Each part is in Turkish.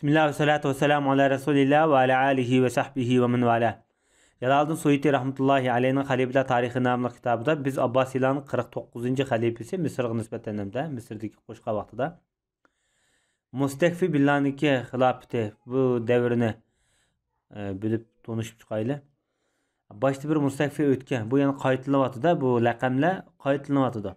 Bismillah ve salatu ve selamu ala Resulillah ve ala alihi ve sahbihi ve men vala. Jalaldin Suyuti rahmetullahi aleyhinin Halifler Tarihi namlı kitabıda biz Abbasilerin 49. halifesi Mısır'a nispetenimde, Mısır'daki koşka vaxtıda. Mustekfi Billah'niki hilafeti bu devrini e, bilip tonuşup çıkaylı. Başta bir mustakfi ötken. Bu yani kayıtlanıvatıda bu lakamla kayıtlanıvatıda.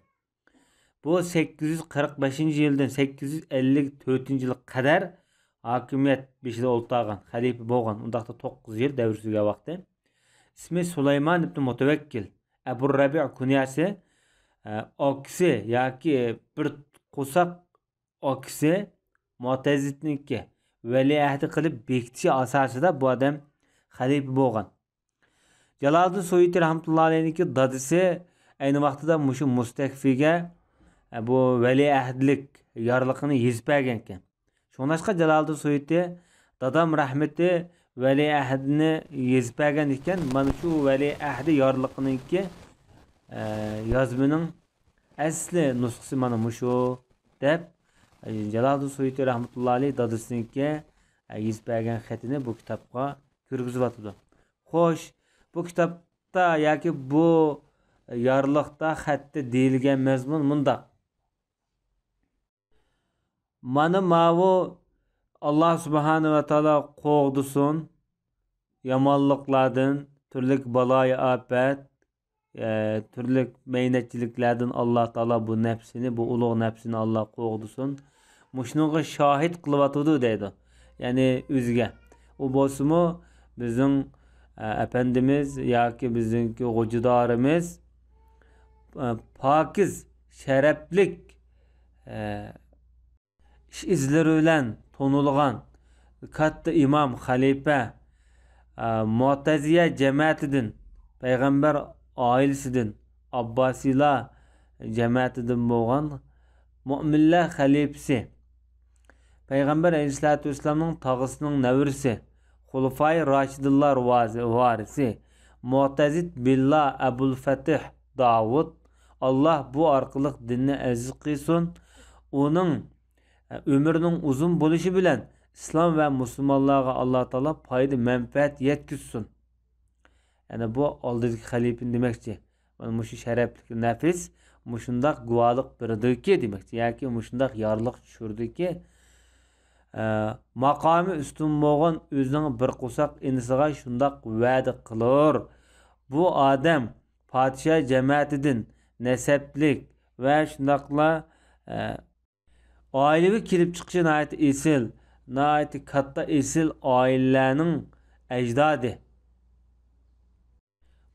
Bu 845 yıldan 854 yıla kadar hokimiyat beshida o'ltirgan xalifa bo'lgan undaqda to'qqiz yil davr surgan vaqti ismi sulaymon ibn mutavakkil abu rabi kunyasi e, okisi yoki e, bir qo'saq okisi mo'tazidniki valiahdi qilib bekitishi asosida bu odam xalifa bo'lgan jaloliddin soyiti rahmatullohi alayhniki dadisi ayni vaqtida mushu mustakfiga e, bu valiahdlik yorliqini yezib bergan ekan. Şoňlaşqa Jalaliddin Suyuti dadam ahdini yezip bergen ekan. Mana shu veli ahdi yorliqiniki e, yozmaning asli nusxasi mana mushu deb e, Jalaliddin Suyuti rahmatullohi alayhi dadasiniki e, yezip bergen xatini bu kitobga kirgizib atadi. Xo'sh, bu kitobda yoki bu yorliqda xatda deyilgan mazmun mundaq Mana mavu Allah subhanahu ve taala qoğdusun yamanlıklardan, türlük balay afet, e, türlük meynetçiliklerden Allah taala bu nefsini, bu uluğ nefsini Allah qoğdusun. Muşnuğa şahit kılıvatıdı deydi. Yani üzge. O bosumu bizim e, Efendimiz ki bizimki hocadarımız e, pakiz, şereflik e, izlari bilan to'nilgan katta imom xalifa mo'taziya jamiyatidan payg'ambar oilasidan abbosiylar jamiyatidan bo'lgan mo'minlar xalifasi. Payg'ambar alayhisalotu vassalomning tog'isining navrisi xulfai roshidillar varisi mo'tazid billah abul fatih davud alloh bu orqali dinni aziz qilsin. Uning ömrünün uzun buluşu bilen İslam ve Müslümanlığa Allah Teala payda menfaat yetkizsin. Yani bu aldık halifin demekçi. Yani muşu şereflik nefis muşundak guvalık birdir ki demekçi. Yani ki muşundak yarlık düşürdü ki e, makamı üstün boğan özünün bir kusak inisiga şundak vədi kılır. Bu adam padişah cemaatidin neseplik ve şundakla Ailəvi kirib-çıxışı nəhayət esil, nəhayət katta esil ailənin əcdadı.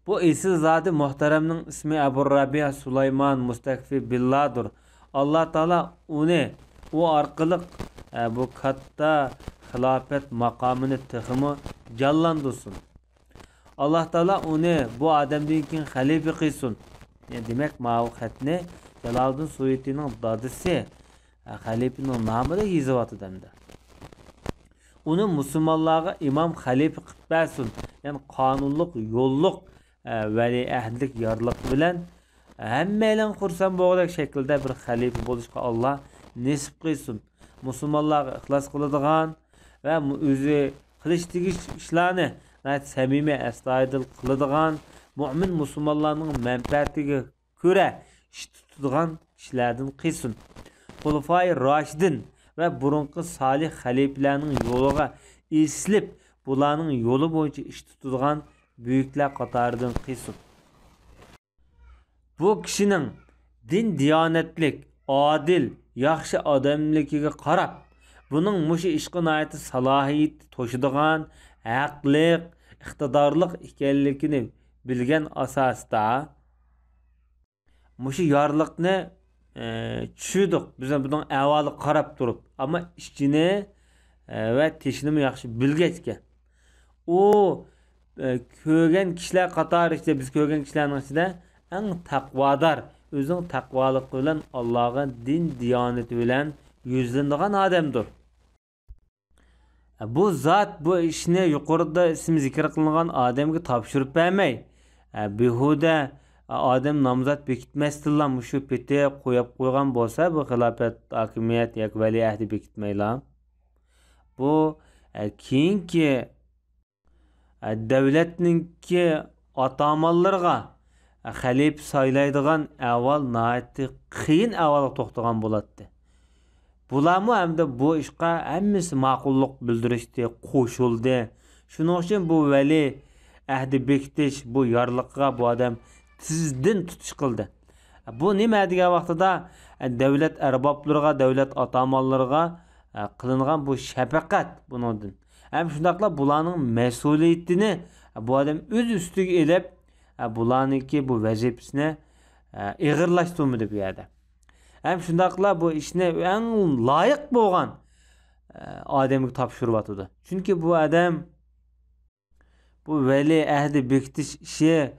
Bu esil zadı muhteremnin ismi Əbu Rabiya Sulayman Mustakfi Billadır. Allah Teala onu o arqılıq e, bu katta xilafət maqamını teximi canlandırsın. Allah Teala onu bu adamdan keyin xalife qilsin. Yani demək, Mavxətni Cəlaluddin Suyuti'nin dadısı халипинин намида езіп жатады әмді uni musulmonlarga imom xalifa qilib bersin ya'ni qonunliq yo'lliq valiahdlik yorliq bilan hammalar xursand bo'lgudek shaklda bir xalifa bo'lishga olloh nisb qilsin musulmonlarga ixlos qiladigan va o'zi qilish tegish ishlarni samimiy astoydil qiladigan mo'min musulmonlarning manfaatiga ko'ra ish tutadigan kishilardan qilsin Xulafai Raşidin ve burunqı salih xaliflərinin yoluğa esilib bularning yo'li bo'yicha ish tutadigan buyuklar qatoridan qilsin. Bu kishining din diyonatlik, odil, yaxshi odamligiga qarab, buning mushu ishqa noiti salohiyat to'shadigan, haqliq, iqtidorliq ekanligini bilgan asosda mushu yorliqni tushundik biz bundan avvali qarab turib. Ammo ichini e, va tishini yaxshi bilgach ekan u e, ko'rgan kishilar qatori ichida biz ko'rgan kishilarning ichida eng taqvodor o'zining taqvoligi bilan allohga din diyonati bilan yuzlanadigan odamdir. Bu zot bu ishni yuqorida ism zikr qilingan odamga topshirib bermay e, behuda odam nomzod bekitmasdilar shu peti qo'yib qo'ygan bo'lsa bu xilofat hokimiyat yoki valiahdi bekitmaylar bu e, keyingi e, davlatninki atamallarga e, xalif saylaydigan avval naati qiyin avval to'xtagan bo'ladi bularmi hamda bu ishga hammasi ma'qullik bildirishdi qo'shildi. Shuning uchun bu vali ahdi bekitish bu yorliqqa bu odam sizdin tutish qildi. Bu nima degan vaqtida e, davlat arboblariga davlat otamonlariga e, qilingan bu shafaqat bundan. Ham shundoqla bularning mas'uliyatini e, bu odam o'z ustiga ilib bularniki bu vazifasini ig'irlashtirmadi bu yerda. Ham shundoqla bu ishni eng loyiq bo'lgan odamga topshiryotdi chunki bu odam bu vali ahdi bekitish ishi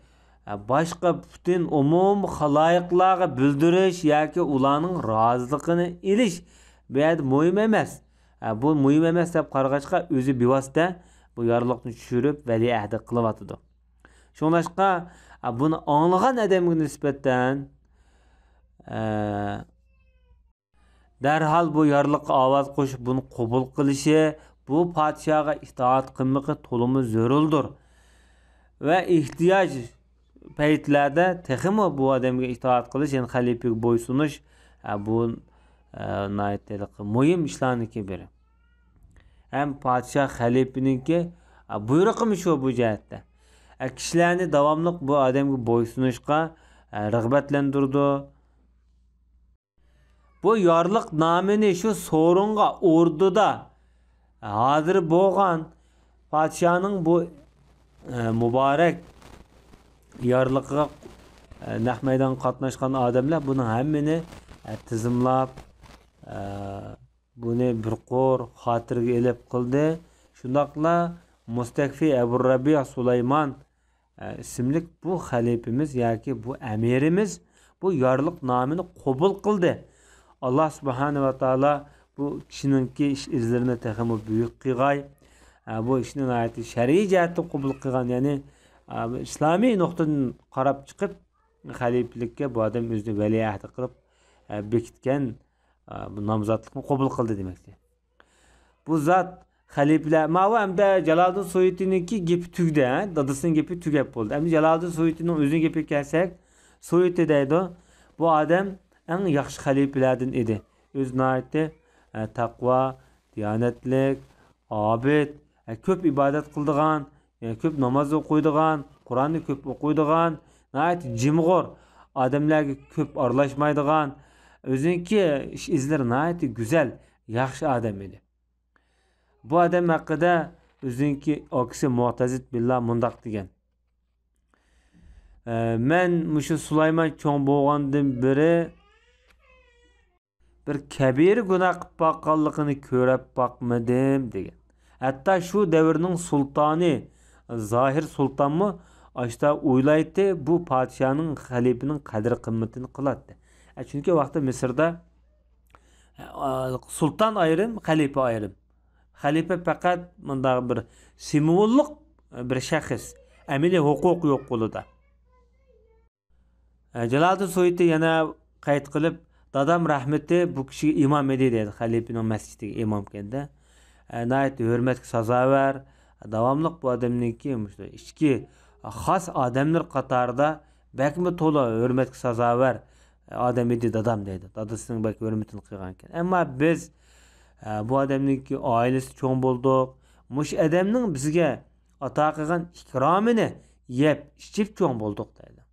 boshqa butun umum haloyiqlarga bildirish yoki ularning roziligini ilish bu yerda muhim emas bu muhim emas deb qarag'achqa o'zi bevosita bu yorliqni tushirib valiahdi qilyotidi shunglashqa buni anglagan odamga nisbatan darhol bu yorliqqa ovoz qo'shib buni qabul qilishi bu podshoga itoat qilmaqi to'limi zo'ruldir va ehtiyoj paytlarda texmi bu odamga itoat qilish ya'ni xalifaga bo'ysunish bu muhim ishlarniki biri. Ham podshoh xalifaniki buyrug'imi shu bu jihatda? Kishilarni davomli bu odamga bo'ysunishga rag'batlantirdi. Bu yorliq nomini shu so'ringa o'rdida hozir bo'lgan podshoning bu muborak yorliqiga naq maydon qatnashgan odamlar buni hammani tizimlab buni bir qo'r xotirga ilib qildi shundoqla mustakfi abu rabiy sulaymon ismli bu xalifamiz yoki bu amirimiz bu yorliq nomini qabul qildi alloh subhanava taolo bu kishiningki ish izlarini texmi buyuk qilg'ay bu ishni shar'iy jihatda qabul qilgan ya'ni islomiy nuqtadan qarab chiqib xalifalikka bu odam o'zini valiahdi qilib bekitgan bu nomzodlikni qabul qildi demakdir bu zot xalifalar mana hamda jaloliddin suyutiniki gapi tugdi dadasining gapi tugab bo'ldi. Endi jaloliddin suyutining o'zini gapiga kelsak suyuti deydi bu odam eng yaxshi xalifalardan edi. O'zini aytdi taqvo diyonatlik obid ko'p ibodat qildigan ko'p namoz o'qiydigan qur'onni ko'p o'qiydigan jimg'or odamlarga ko'p aralashmaydigan o'ziniki ish izlari nihoyatda go'zal yaxshi odam edi. Bu odam haqida o'ziniki okisi mutazid billah mundoq degan. Man mushu sulaymon cho'ng bo'lgandan beri bir kabir gunoh qilib boqqanligini ko'rib boqmadim degan. Hatto shu davrning sultoni zohir sultonmi ashta o'ylaydi bu podshoning xalifaning qadr qimmatini qiladi chunki vaqtda misrda sulton ayrim xalifa ayrim xalifa faqat bundoq bir simvollik bir shaxs amaliy huquq yo'q qo'lida jaloliddin so'yiti yana qayd qilib dadam rahmati bu kishiga imom edi dedi xalifaning masjidiga imom ekanda hurmatga sazovar давамлык бул адамдинки ушу ички хас адамдар катарында бәлким тола саза бар адам эди дадам дейді дадасының бәлкім өрмөтүн кылган экен амма биз бул адамдинки айылысы чоң болдық. муш адамның бізге ата кылган икрамыны еп ичип чоң болдық дейді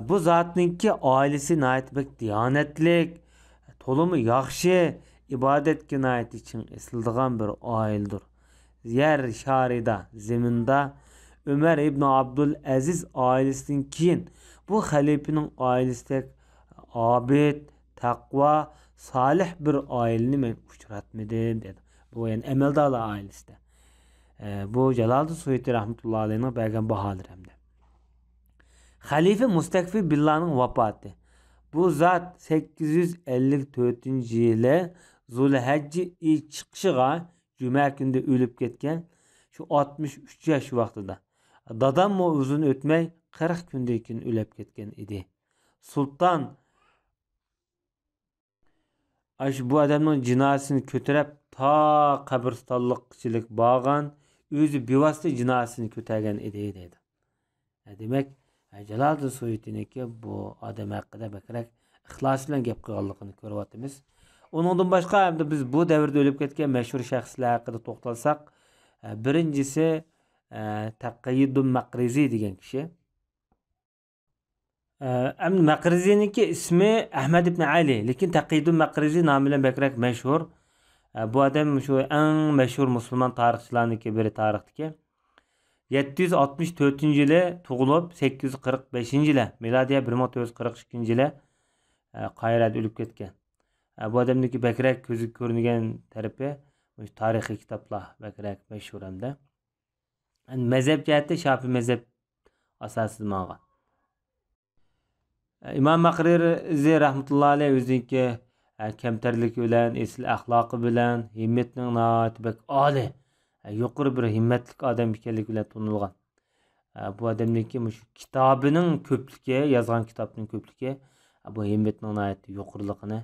бу затныңки айылысы наайт бек диянетлик толуму яхшы ibadet cinayeti için ısıldıgan bir aildir. Yer şarida, zeminde Ömer İbni Abdülaziz ailesinin kiyin bu halifinin ailesi abid, takva, salih bir ailini ben uçuratmadım dedi. Bu yani Emeldağlı ailesi de. E, bu Celaluddin Suyuti rahmetullahi aleyhine belgen bahadır hem de. Halife Mustakfi Billah'ın vafatı. Bu zat 854. yılı Zulhajji chiqishiga juma kunida o'lib ketgan. Shu 63 yosh vaqtida. Dadam o'zini uzun o'tmay 40 kundan keyin o'lib ketgan edi. Sulton shu bu adamның cinasini ko'tarib to kabristonlikchilik borgan o'zi bevosita jinoyatini ko'targan edi deydi demak jaloliddin suyutiniki bu odam haqida bakrak ixlos bilan gap qilganligini ko'ryapmiz undan boshqa endi biz bu davrda o'lib ketgan mashhur shaxslar haqida to'xtalsak e, birinchisi e, taqayiddin maqriziy degan kishi e, maqriziyniki ismi ahmad ibn ali lekin taqiddin maqriziy nomi bilan bakrak mashhur bu odam shu eng mashhur musulmon tarixchilarniki biri tarixdagi yetti yuz oltmish to'rtinchi yili tug'ilib sakkiz yuz qirq beshinchi yili milodiya bir ming to'rt yuz qirq ikkinchi yili qayrada o'lib ketgan E, bu odamniki bakrak ko'zi ko'ringan tarafi tarixiy kitoblar bakrak mashhur hamda mazhab jihati shofiy mazhab asosida mana imom maqrizi rahmatullohi alayhi o'ziniki e, kamtarlik bilan esl axloqi bilan himmatning bak oliy e, yuqori bir himmatli odam ekanligi bilan tunilgan bu odamniki shu kitobining ko'pligi yozgan kitobning ko'pligi bu himmatning yuqoriligini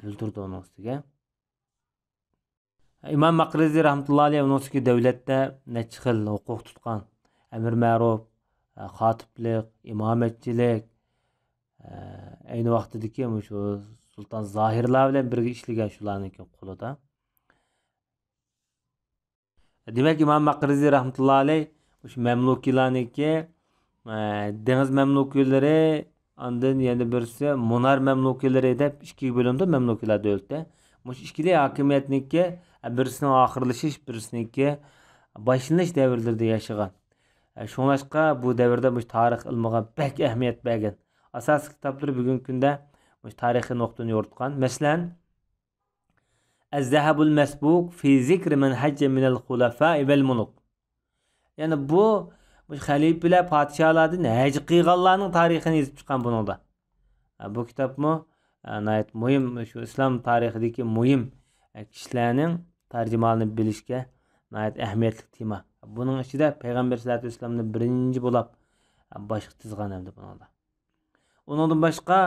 bildirdi uning ustiga imom maqriziy rahmatullohi alayhi uning ustiga davlatda necha xil huquq tutgan amir ma'ruf xotiblik imomatchilik ayni vaqtidagi shu sulton zohirlar bilan birga ishlagan shularniki qo'lida demak imom maqriziy rahmatullohi alayhi shu mamlukiylarniki dengiz mamlukiylari andan yana birisi Munar mamlukilari deb ikkiga bo'limda mamluklar davlatda. Mush ikkili hokimiyatniki birisini oxirlashish, birisiniki boshlanish davrlarida yashagan. Shunglashqa e, bu davrda mush tarix ilmiga bak ahamiyat bergan. Asosiy kitoblar bugungi kunda mush tarixiy nuqtani yoritgan. Masalan, Az-Zahabul Masbuk fi zikr man hajja min al-khulafa vel muluk. Yani bu bu xəlifələr, padşahlardan həc qıyğanların tarixini yazıb çıxan bunu da. Bu kitabmı nəhayət mühim şu İslam tarixidəki mühim e, kişilərin tərcümanını bilişə nəhayət əhəmiyyətli tema. Bunun içində Peyğəmbər sallallahu əleyhi və səlləmni birinci bulab başqa tizğan əmdi bunu da. Ondan başqa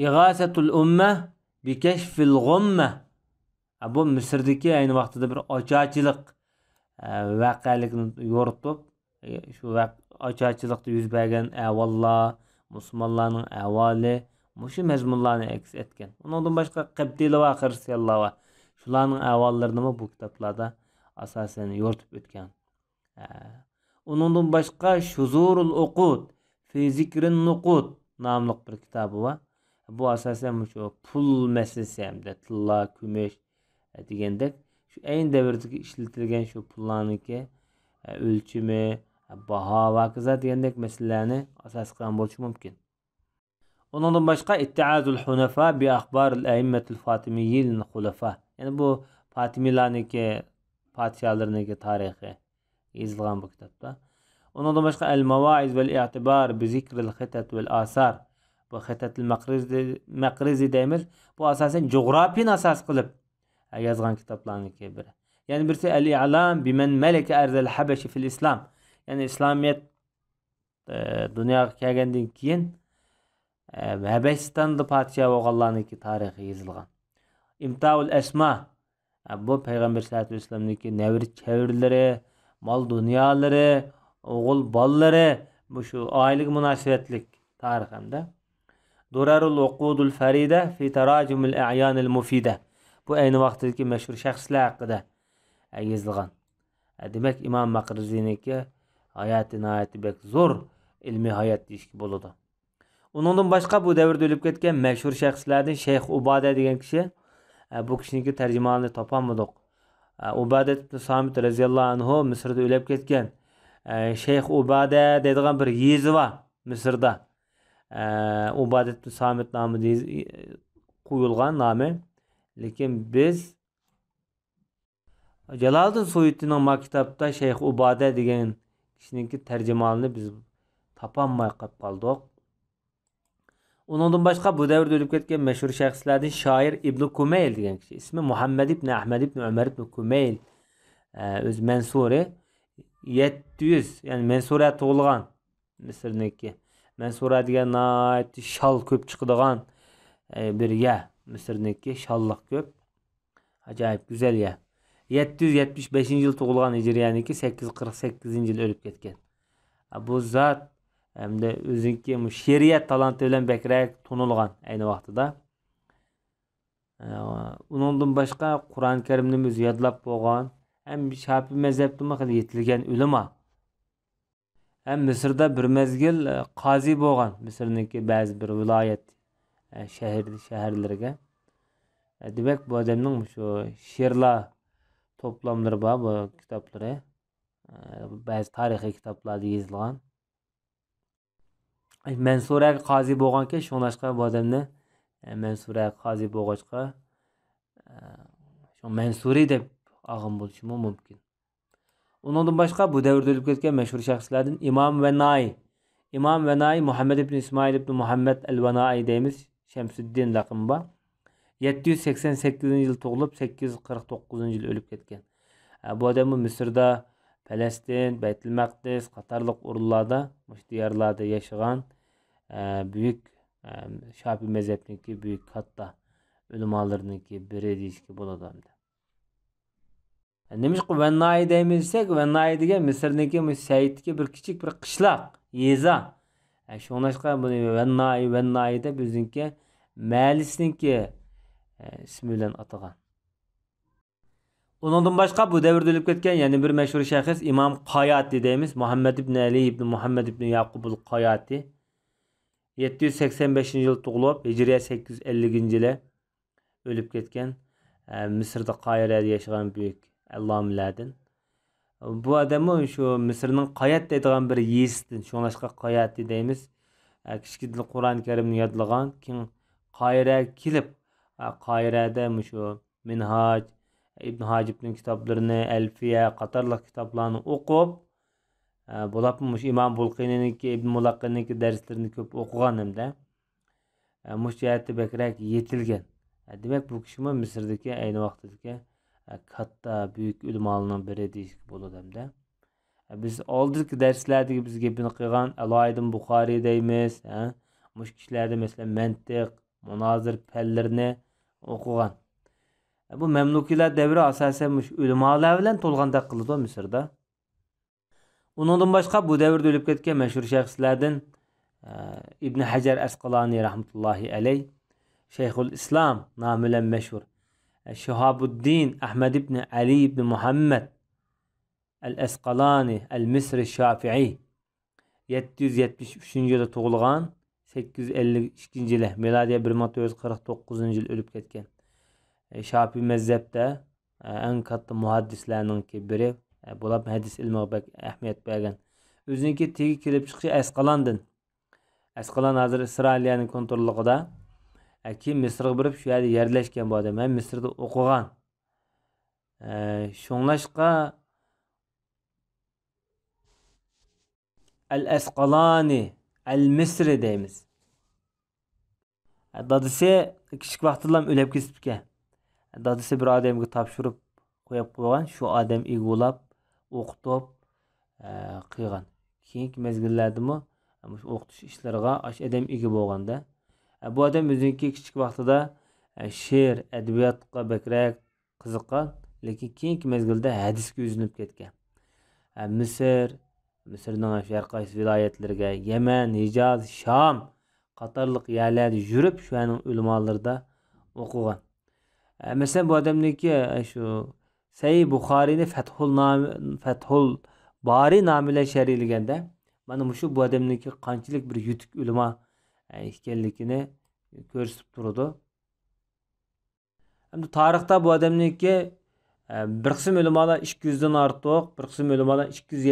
İğasətul ümmə bi kəşfil gummə. Bu Misrdəki eyni vaxtda bir açacılıq voqelikni yoritib shu ocharchilikda yuz bergan ahvollar musulmonlarning ahvoli mushu mazmunlarni aks etgan. Undan boshqa qabdila va xristianlar va shularning ahvollarini bu kitoblarda asosan yoritib o'tgan? Undan boshqa shuzurul uqud fi zikrin nuqud nomli bir kitobi bor bu asosan shu pul masalasi hamda tilla kumush degandek shu ayni davrdagi ishlatilgan shu pullarniki e, o'lchimi baho va hokazo degandek masalalarni asos qilgan bo'lishi mumkin undan boshqa ittiazul hunafa bi axboril aimmatul fotimiyil xulafa ya'ni bu fotimiylarniki podsholarniki tarixi yozilgan bu kitobda undan boshqa al mavaiz val i'tibor bi zikril xitat val asar. Bu xitatil maqrizi deymiz bu asosan jo'grafiyani asos qilib yozgan kitoblarniki biri. Ya'ni birisi al i'lam bimen meleke erzal habeshi fil islam. Ya'ni islomiyat e, dunyoga kelgandan keyin e, habasistonda podsho bo'lganlarniki tarixi yozilgan imtaul asma e, bu payg'ambar sallallohu alayhi vasallamniki navri chavrlari mol dunyolari o'g'il bolalari bu shu oilaga munosabatlik tarix hamda durarul uqudul farida fi tarajumil a'yanil mufida bu ayni vaqtdagi mashhur shaxslar haqida yozilgan demak imom maqriziyniki hayoti nihoyatda bek zo'r ilmiy hayot deyishga bo'ladi. Undan boshqa bu davrda o'lib ketgan mashhur shaxslardan shayx uboda degan kishi bu kishiniki tarjimonini topolmadik. Ubada ibn somit roziyallohu anhu misrda o'lib ketgan. Shayx ubada bir yezi bor misrda. Ubada ibn somit qo'yilgan nomi lekin biz jaloliddin suyutining maktabda shayx uboda degan kishiniki tarjimonini biz topolmay qolib qoldik undan boshqa bu davrda o'lib ketgan mashhur shaxslardan shoir ibn kumayl degan kishi ismi muhammad ibn ahmad ibn umar ibn kumayl o'zi mansuri yetti yuz ya'ni mansura tug'ilgan misrniki mansura degan shol ko'p chiqadigan e, bir ya. Misrniki şallık köp. ajoyib güzel ya. 775 yıl tug'ilgan hijriyaniki 848 yil o'lib ketgan bu zot hamda o'ziniki she'riyat talanti bilan bakrak tanilgan ayni vaqtida undan boshqa qur'oni karimni o'zi yodlab bo'lgan ham shafiy mazhabda hali yetilgan ulamo ham misrda bir mezgil e, qozi bo'lgan misrniki ba'zi bir viloyat e, shahar shaharlariga e, demak bu odamning shu she'rlar to'plamlari bor bu kitoblari ba'zi tarixiy kitoblarda yozilgan mansuraga qozi bo'lganki shunglashqa bu odamni mansuraga qozi bo'lg'achqa shu mansuriy deb og'im bo'lishi mumkin undan boshqa bu davrda o'lib ketgan mashhur shaxslardan imom va nay imom va nay muhammad ibn ismoil ibn muhammad al vanai deymiz yuz sakson sakkizinchi yil tug'ilib sakkiz yuz qirq to'qqizinchi yil o'lib ketgan bu odam misrda Palestin, Beytül Maqdis qatorliq o'rinlarda mush diyorlarda yashagan buyuk Shafiy mazhabniki buyuk katta ulamolarniki biri deyishga bo'ladi. Nima qilib Vannai deymiz desak, Vannai degan Misrniki Saidniki bir kichik bir qishloq, yeza. Shunglashqa buni Vannai, Vannai deb bizniki Malisniki ismi bilan atagan. Onundan başqa bu dəvirdə ölüb ketgan yəni bir məşhur şəxs İmam Qayati deyimiz. Muhammed ibn Ali ibn Muhammed ibn Yaqubul Qayati. 785-ci il doğulub, Hicriyə 850-ci ilə ölüb ketgan. Misirdə Qayirədə yaşayan böyük əllamlərdən. Bu adamı şu Misirnin Qayat deyilən bir yesdin. Şoňlaşqa Qayati deyimiz. Kiçikdə Quran-ı Kərimni yadlagan, kin Qayirə kilib Qayirədə şu Minhac ibn hajibning kitoblarini alfiya qatorliq kitoblarni o'qib bo'lapmish imom bulqiyniki ibn mulaqqiniki darslarini ko'p o'qigan hamda mush jihati bakrak yetilgan demak bu kishimi misrdagi ayni vaqtdagi katta buyuk ulamolarning biri deyishga bo'ladi hamda biz oldingi darslardagi biz gapini qilgan aloidin buxoriy deymiz mush kishilarda masalan mantiq munazir pəllərini oxuğan. E, bu Memlukilər devri asasenmiş ülmalar bilen tolğanda qıldı Misir'da. Onundan başqa bu dövrdə ölüb getən məşhur şəxslərdən e, İbn Hacer Əsqalani rahmetullahi aleyh, Şeyhül İslam namı ilə məşhur, e, Şihabuddin Əhməd ibn Ali ibn Muhammed Əl-Əsqalani Əl-Misri Şafii 773-cü ildə doğulğan 852 yili milodiy 1949 yil o'lib ketgan. Şafi mezhepte en katlı muhaddislerninki biri. Bulab hadis ilmiga ahamiyat bergan o'ziniki tegi kelib chiqishi asqalandin asqalan hozir isroiliyaning kontrolligida keyin misrga borib shu yerda yerlashgan bu odam ham misrda o'qigan shunglashqa al asqalani әл мүсірі дейміз дадысы кішік уақытыдан өлеп кетіпке дадысы бір адамға тапшырып қойып қойған шу адам үйге улап оқытып қиған кейінгі мезгілдерді ма оқытушы ішлерге аш адам үйге болғанда. бұл адам өзінікі кішік уақытыда шер әдебиетқа бекірек қызыққан лекин кейінгі мезгілде әдіске үзініп кеткен мүсір misrning sharqiy viloyatlariga yaman hijoz shom qatorliq yerlarda yurib shu ulamolarida o'qigan Mesela bu adamdaki şu Sahih Buxariyni Fathul nam Fathul Bari namile şerhilgende mana shu bu odamniki qanchalik bir yutuq ulamo ekanligini ko'rsatib turadi hamda tarixda bu odamniki bir qism ulamolar ikki yuzdan bir qism ulamolar ikki yuz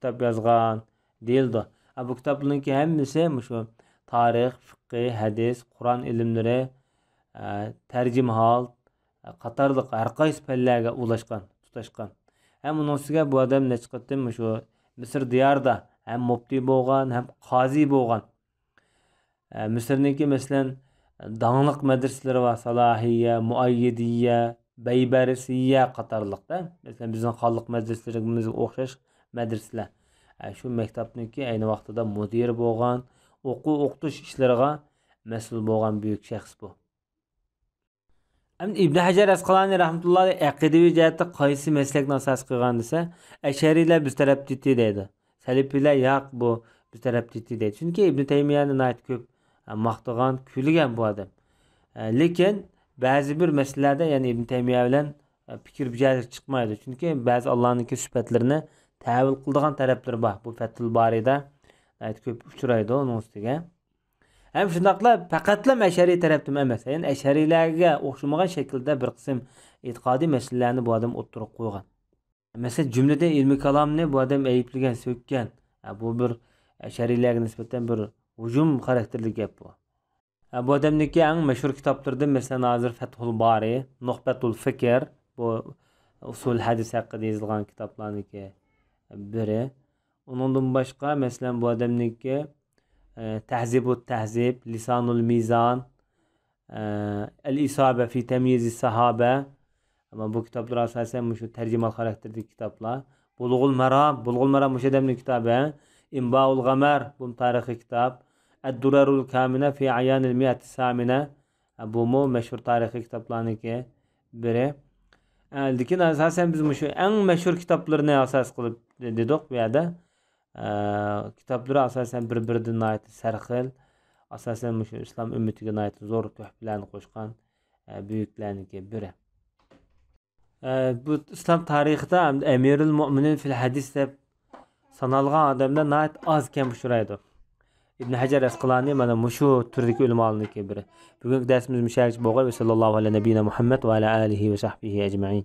kitob yozgan deyildi. Bu kitoblarniki hammasi shu tarix fiqh hadis qur'on ilmlari tarjimahol qatorliq har qaysi fanlarga ulashgan tutashgan ham uning ustiga bu odam necha qatim shu misr diyorida ham muftiy bo'lgan ham qoziy bo'lgan misrniki masalan dangliq madrasalari va salohiya muayyidiya baybarisiya qatorliqda masalan bizning xonliq madrasalarimizga o'xshash madrasalar shu maktabniki ayni vaqtida mudir bo'lgan o'quv o'qitish ishlariga mas'ul bo'lgan buyuk shaxs bu Endi ibn hajar asqaloniy rahmatullohi aqidaviy jihatda qaysi maslakni asos qilgan desa ashariylar biz tarafda iti deydi salifiylar yo'q bu biz tarafda iti deydi chunki ibn taymiyani ko'p maqtagan kuylagan bu odam lekin ba'zi bir masalalarda ya'ni ibn taymiya bilan fikr bijalik chiqmaydi chunki ba'zi allohniki sifatlarini tavil qiladigan taraflari bor. Bu fatul borida ko'p uchraydi uning ustiga ham shundoqla faqatla ashariy tarafdan emas ya'ni ashariylarga o'xshamagan shaklda bir qism e'tiqodiy masalalarni bu odam o'ttirib qo'ygan. Masalan jumladan ilmi kalomni bu odam ayblagan so'kkan. Bu bir ashariylarga nisbatan bir hujum xarakterli gap bu. Bu odamniki eng mashhur kitoblardan masalan hozir fathul bari nuhbatul fikr bu usul hadis haqida yozilgan kitoblarniki biri undan boshqa masalan bu odamniki Tehzibut Tehzib, Lisanul Mizan, El İsabe fi Temyizi Sahabe. Ama bu kitaplar asasen şu tercümal karakterdeki kitaplar. Bulugul Meram, Bulugul Meram müşedemli kitabı. İmbaul Gamer, bu tarihi kitap. Eddurarul Kamine fi Ayanil Miyat Samine. Bu mu meşhur tarihi kitaplarınki biri. Lekin asasen biz şu en meşhur kitaplarını asas kılıp dedik bu yerde. kitoblari asosan bir biridan sarxil asosan shu islom ummatiga zo'r tuhfalarni qo'shgan buyuklarniki biri bu islom tarixida amirul mo'minin fil hadis deb sanalgan odamlar oz kam uchraydi ibn hajar asqaloniy mana shu turdagi ulamolarniki biri bugungi darsimiz mushayish bo'lgan va sallallohu alayhi nabiyina muhammad va ala alihi va sahbihi ajmain